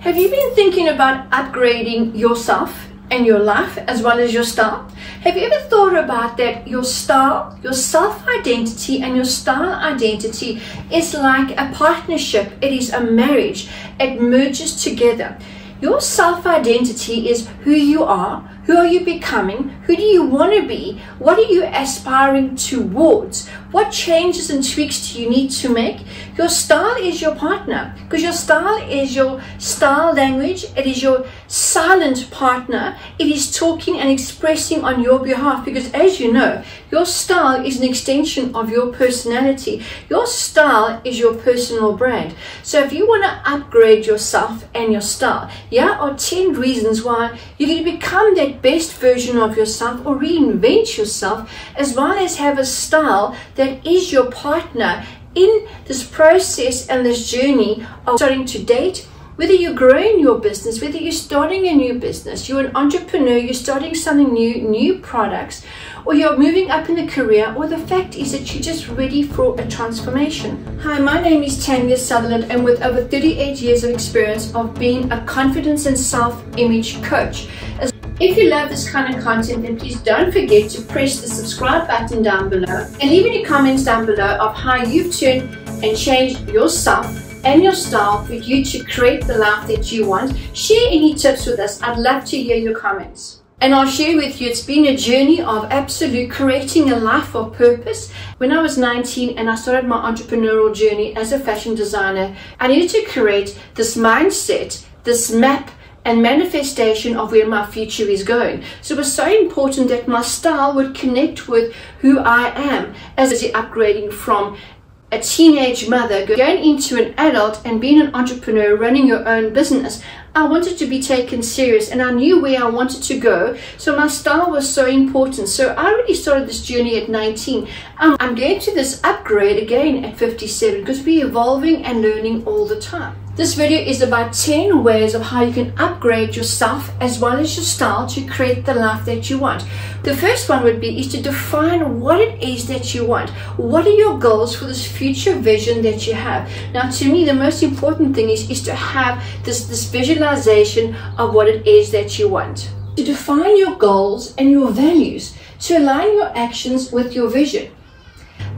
Have you been thinking about upgrading yourself and your life as well as your style? Have you ever thought about that your style, your self identity, and your style identity is like a partnership? It is a marriage, it merges together. Your self identity is who you are, who are you becoming, who do you want to be, what are you aspiring towards, what changes and tweaks do you need to make? Your style is your partner. Because your style is your style language, it is your silent partner, it is talking and expressing on your behalf. Because, as you know, your style is an extension of your personality. Your style is your personal brand. So, if you want to upgrade yourself and your style, here are 10 reasons why you can become that best version of yourself or reinvent yourself as well as have a style that is your partner in this process and this journey of starting to date whether you're growing your business, whether you're starting a new business, you're an entrepreneur, you're starting something new, new products, or you're moving up in the career, or the fact is that you're just ready for a transformation. Hi, my name is Tania Sutherland, and with over 38 years of experience of being a confidence and self-image coach. If you love this kind of content, then please don't forget to press the subscribe button down below and leave any comments down below of how you've turned and changed yourself and your style for you to create the life that you want. Share any tips with us. I'd love to hear your comments. And I'll share with you, it's been a journey of absolute creating a life of purpose. When I was 19 and I started my entrepreneurial journey as a fashion designer, I needed to create this mindset, this map and manifestation of where my future is going. So it was so important that my style would connect with who I am as upgrading from a teenage mother going into an adult and being an entrepreneur running your own business. I wanted to be taken serious and i knew where i wanted to go. So my style was so important. So i already started this journey at 19 um, i'm going to this upgrade again at 57 because we're evolving and learning all the time this video is about 10 ways of how you can upgrade yourself as well as your style to create the life that you want. The first one would be is to define what it is that you want. What are your goals for this future vision that you have? Now to me the most important thing is, is to have this, this visualization of what it is that you want. To define your goals and your values, to align your actions with your vision.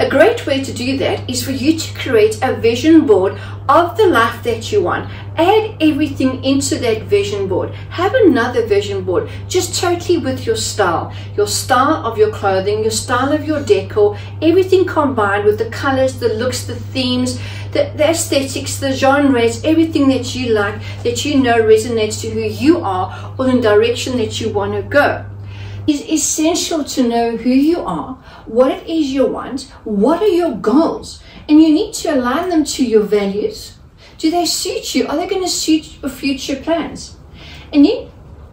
A great way to do that is for you to create a vision board of the life that you want. Add everything into that vision board. Have another vision board just totally with your style. Your style of your clothing, your style of your decor, everything combined with the colors, the looks, the themes, the, the aesthetics, the genres, everything that you like, that you know resonates to who you are or the direction that you want to go. It's essential to know who you are, what it is you want, what are your goals, and you need to align them to your values. Do they suit you? Are they going to suit your future plans? And then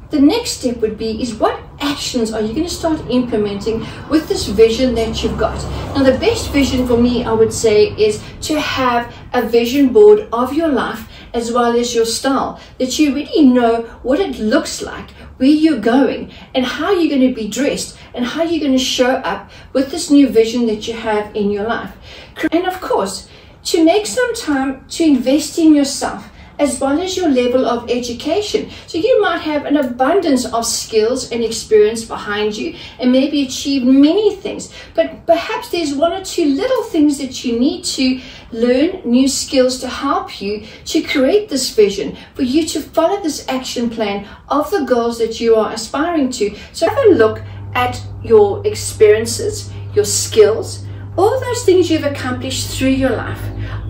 the next step would be is what actions are you going to start implementing with this vision that you've got now the best vision for me i would say is to have a vision board of your life as well as your style that you really know what it looks like where you're going and how you're going to be dressed and how you're going to show up with this new vision that you have in your life. And of course, to make some time to invest in yourself as well as your level of education. So you might have an abundance of skills and experience behind you and maybe achieve many things, but perhaps there's one or two little things that you need to learn new skills to help you to create this vision, for you to follow this action plan of the goals that you are aspiring to. So have a look at your experiences, your skills, all those things you've accomplished through your life,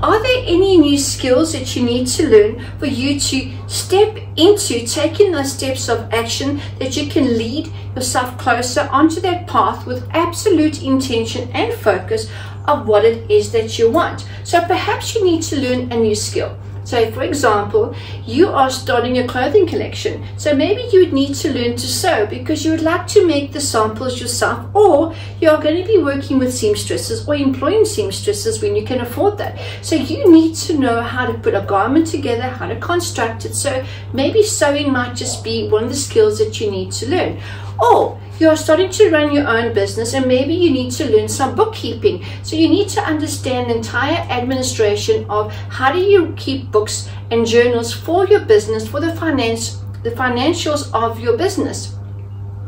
are there any new skills that you need to learn for you to step into taking those steps of action that you can lead yourself closer onto that path with absolute intention and focus of what it is that you want? So perhaps you need to learn a new skill. So for example, you are starting a clothing collection. So maybe you would need to learn to sew because you would like to make the samples yourself or you are going to be working with seamstresses or employing seamstresses when you can afford that. So you need to know how to put a garment together, how to construct it. So maybe sewing might just be one of the skills that you need to learn Or you are starting to run your own business and maybe you need to learn some bookkeeping. So you need to understand the entire administration of how do you keep books and journals for your business, for the finance, the financials of your business.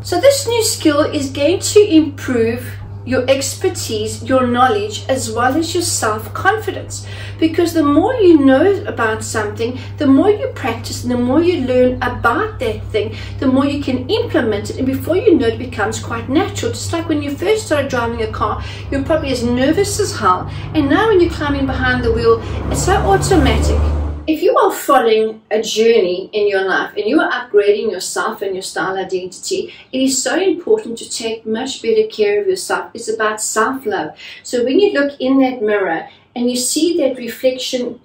So this new skill is going to improve your expertise, your knowledge, as well as your self confidence. Because the more you know about something, the more you practice and the more you learn about that thing, the more you can implement it. And before you know it, it becomes quite natural. Just like when you first started driving a car, you're probably as nervous as hell. And now when you're climbing behind the wheel, it's so automatic if you are following a journey in your life and you are upgrading yourself and your style identity, it is so important to take much better care of yourself. It's about self love. So when you look in that mirror and you see that reflection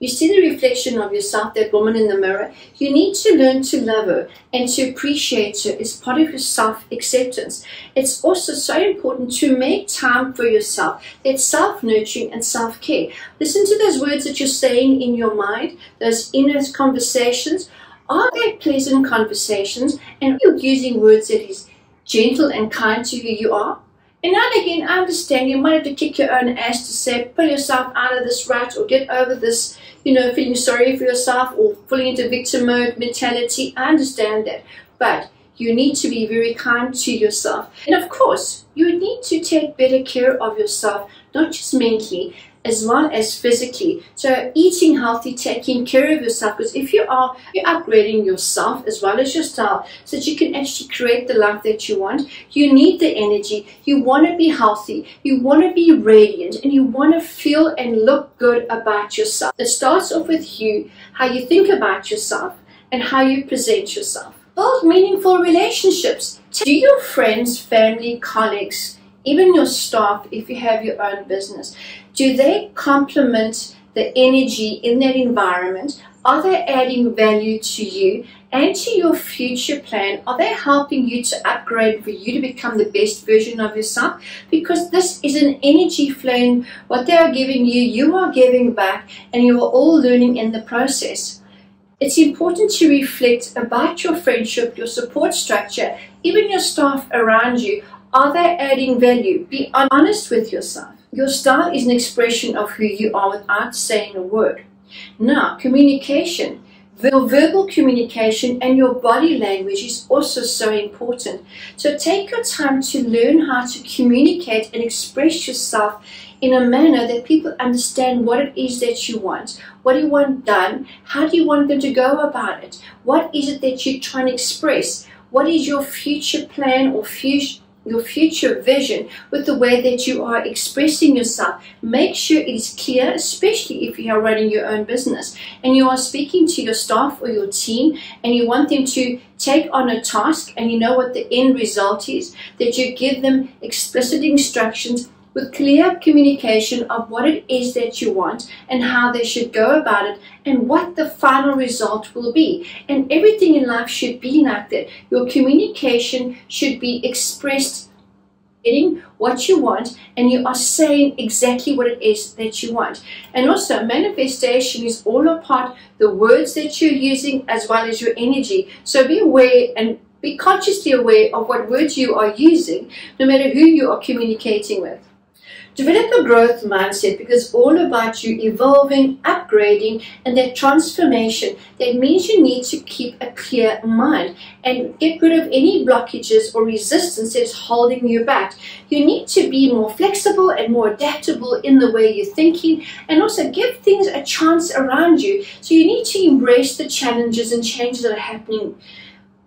you see the reflection of yourself, that woman in the mirror. You need to learn to love her and to appreciate her as part of your self acceptance. It's also so important to make time for yourself. That's self nurturing and self care. Listen to those words that you're saying in your mind, those inner conversations. Are they pleasant conversations? And are you using words that is gentle and kind to who you are? And now and again, I understand you might have to kick your own ass to say, pull yourself out of this rut or get over this, you know, feeling sorry for yourself or falling into victim mode mentality. I understand that. But you need to be very kind to yourself. And of course, you need to take better care of yourself, not just mentally, as well as physically. So eating healthy, taking care of yourself, because if you are you're upgrading yourself as well as your style, so that you can actually create the life that you want, you need the energy. You want to be healthy, you want to be radiant, and you want to feel and look good about yourself. It starts off with you, how you think about yourself, and how you present yourself. Build meaningful relationships. Do your friends, family, colleagues, even your staff, if you have your own business, do they complement the energy in that environment? Are they adding value to you and to your future plan? Are they helping you to upgrade for you to become the best version of yourself? Because this is an energy flowing. What they are giving you, you are giving back, and you are all learning in the process. It's important to reflect about your friendship, your support structure, even your staff around you. Are they adding value? Be honest with yourself. Your style is an expression of who you are without saying a word. Now, communication. Your verbal communication and your body language is also so important. So take your time to learn how to communicate and express yourself in a manner that people understand what it is that you want. What do you want done? How do you want them to go about it? What is it that you're trying to express? What is your future plan or future your future vision with the way that you are expressing yourself. Make sure it is clear, especially if you are running your own business and you are speaking to your staff or your team and you want them to take on a task and you know what the end result is, that you give them explicit instructions with clear communication of what it is that you want and how they should go about it and what the final result will be. And everything in life should be like that. Your communication should be expressed getting what you want and you are saying exactly what it is that you want. And also manifestation is all about the words that you're using as well as your energy. So be aware and be consciously aware of what words you are using no matter who you are communicating with. Develop a growth mindset because it's all about you evolving, upgrading, and that transformation. That means you need to keep a clear mind and get rid of any blockages or resistance that's holding you back. You need to be more flexible and more adaptable in the way you're thinking and also give things a chance around you. So you need to embrace the challenges and changes that are happening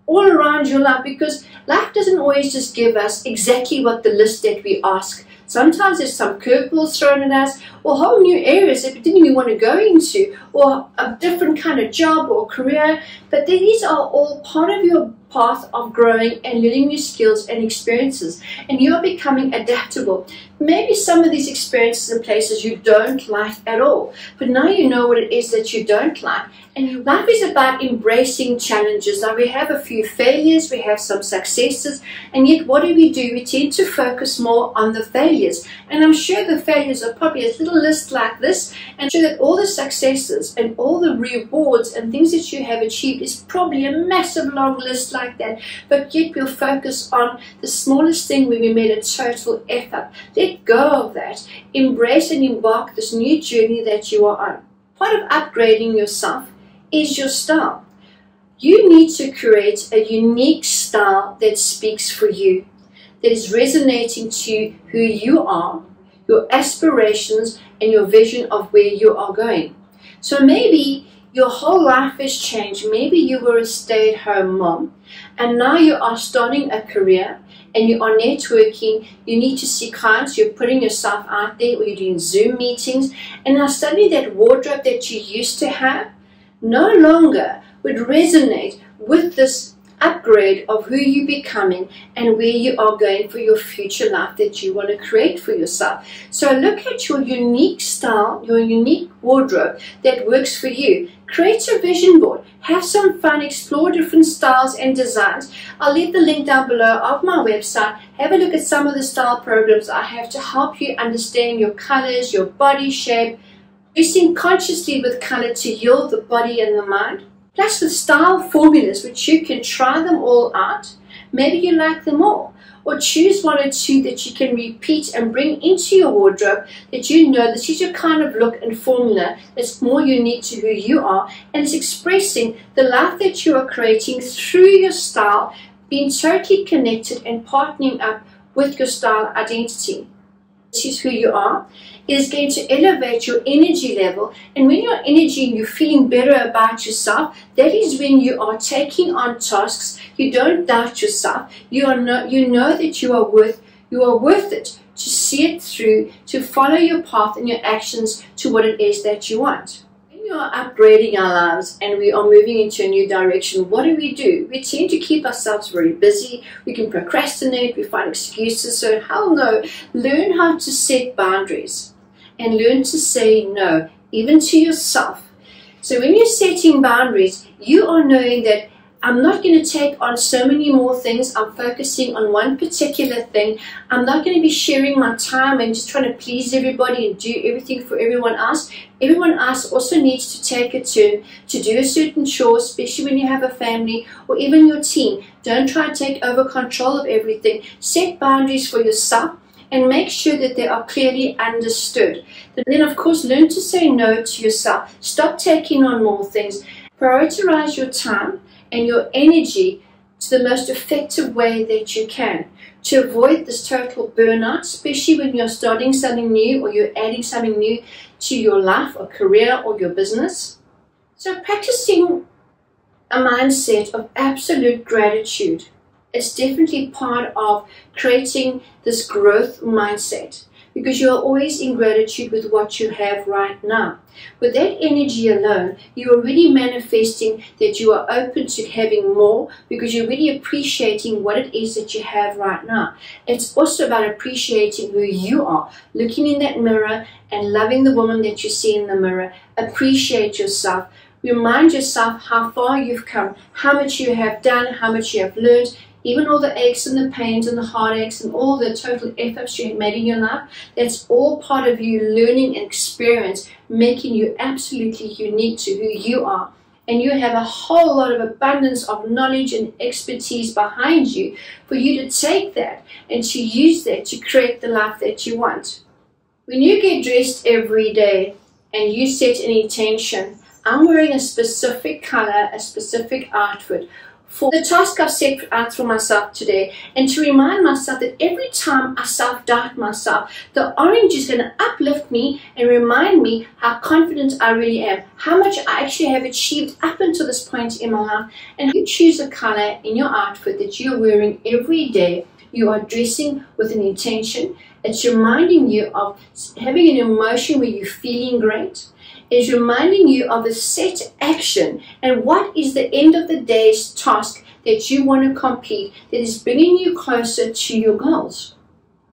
all around your life because life doesn't always just give us exactly what the list that we ask Sometimes there's some curveballs thrown at us, or whole new areas that we didn't even want to go into, or a different kind of job or career. But these are all part of your path of growing and learning new skills and experiences, and you are becoming adaptable. Maybe some of these experiences and places you don't like at all, but now you know what it is that you don't like. And life is about embracing challenges. Now we have a few failures, we have some successes, and yet what do we do? We tend to focus more on the failures. And I'm sure the failures are probably a little list like this, and sure that all the successes and all the rewards and things that you have achieved is probably a massive long list like like that. But yet we'll focus on the smallest thing where we made a total effort. Let go of that. Embrace and embark this new journey that you are on. Part of upgrading yourself is your style. You need to create a unique style that speaks for you, that is resonating to who you are, your aspirations, and your vision of where you are going. So maybe your whole life has changed. Maybe you were a stay at home mom and now you are starting a career and you are networking. You need to see clients, you're putting yourself out there, or you're doing Zoom meetings, and now suddenly that wardrobe that you used to have no longer would resonate with this upgrade of who you're becoming and where you are going for your future life that you want to create for yourself. So look at your unique style, your unique wardrobe that works for you. Create a vision board. Have some fun. Explore different styles and designs. I'll leave the link down below of my website. Have a look at some of the style programs I have to help you understand your colors, your body shape, using consciously with color to yield the body and the mind plus with style formulas which you can try them all out. Maybe you like them all. Or choose one or two that you can repeat and bring into your wardrobe that you know this is your kind of look and formula that's more unique to who you are and is expressing the life that you are creating through your style, being totally connected and partnering up with your style identity. This is who you are is going to elevate your energy level. And when your energy and you're feeling better about yourself, that is when you are taking on tasks. You don't doubt yourself. You are no, you know that you are worth you are worth it to see it through, to follow your path and your actions to what it is that you want we are upgrading our lives and we are moving into a new direction, what do we do? We tend to keep ourselves very busy. We can procrastinate. We find excuses. So, hell no. Learn how to set boundaries and learn to say no, even to yourself. So, when you're setting boundaries, you are knowing that I'm not going to take on so many more things. I'm focusing on one particular thing. I'm not going to be sharing my time and just trying to please everybody and do everything for everyone else. Everyone else also needs to take a turn to do a certain chore, especially when you have a family or even your team. Don't try to take over control of everything. Set boundaries for yourself and make sure that they are clearly understood. Then, of course, learn to say no to yourself. Stop taking on more things. Prioritize your time and your energy to the most effective way that you can to avoid this total burnout, especially when you're starting something new or you're adding something new to your life or career or your business. So, practicing a mindset of absolute gratitude is definitely part of creating this growth mindset because you are always in gratitude with what you have right now. With that energy alone, you're already manifesting that you are open to having more because you're really appreciating what it is that you have right now. It's also about appreciating who you are, looking in that mirror and loving the woman that you see in the mirror. Appreciate yourself. Remind yourself how far you've come, how much you have done, how much you have learned, even all the aches and the pains and the heartaches and all the total efforts you made in your life, that's all part of you learning and experience, making you absolutely unique to who you are. And you have a whole lot of abundance of knowledge and expertise behind you for you to take that and to use that to create the life that you want. When you get dressed every day and you set an intention, I'm wearing a specific color, a specific outfit for the task I've set out for myself today and to remind myself that every time I self doubt myself, the orange is going to uplift me and remind me how confident I really am, how much I actually have achieved up until this point in my life, and you choose a color in your outfit that you're wearing every day. You are dressing with an intention. It's reminding you of having an emotion where you're feeling great is reminding you of a set action and what is the end of the day's task that you want to complete that is bringing you closer to your goals.